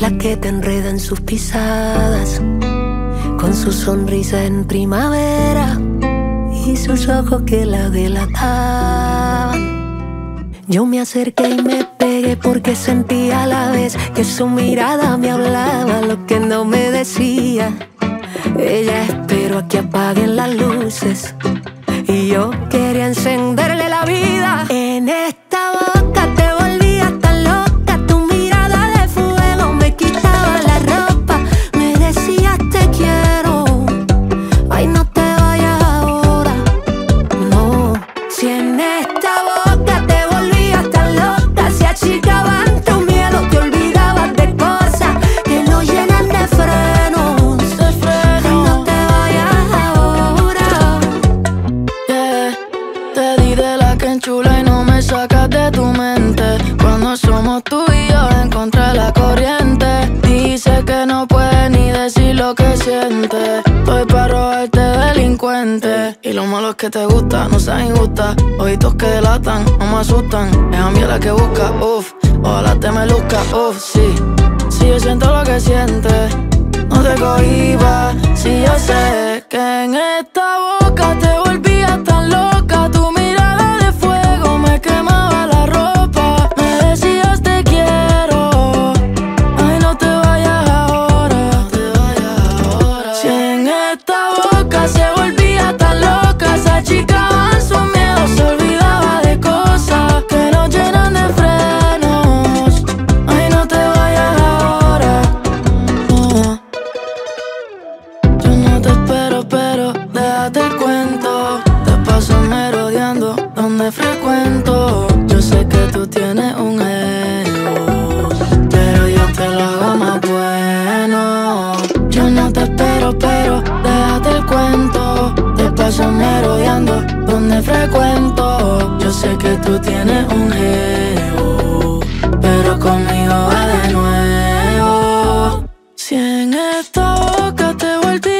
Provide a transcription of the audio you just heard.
la que te enreda en sus pisadas, con su sonrisa en primavera y sus ojos que la delataban. Yo me acerqué y me pegué porque sentía a la vez que su mirada me hablaba lo que no me decía. Ella esperó a que apaguen las luces y yo quería encenderle Cuando somos tú y yo en contra de la corriente. Dice que no puede ni decir lo que siente. Estoy para robarte delincuente. Y lo malo es que te gusta, no seas injusta. Ojitos que delatan, no me asustan. Es a mí la que busca, uff. Ojalá te me luzca, uff, sí. Si yo siento lo que sientes, no te cohibas. Si yo sé que en esta voy esta boca se volvía tan loca. Esa chica avanzó miedo, se olvidaba de cosas Que nos llenan de frenos. Ay, no te vayas ahora. Mm. Yo no te espero, pero déjate el cuento. Te paso merodeando donde frecuento. donde frecuento. Yo sé que tú tienes un geo, pero conmigo va de nuevo. Si en esta boca te volví